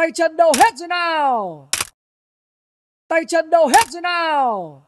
Tay chân đâu hết rồi nào? Tay chân đâu hết rồi nào?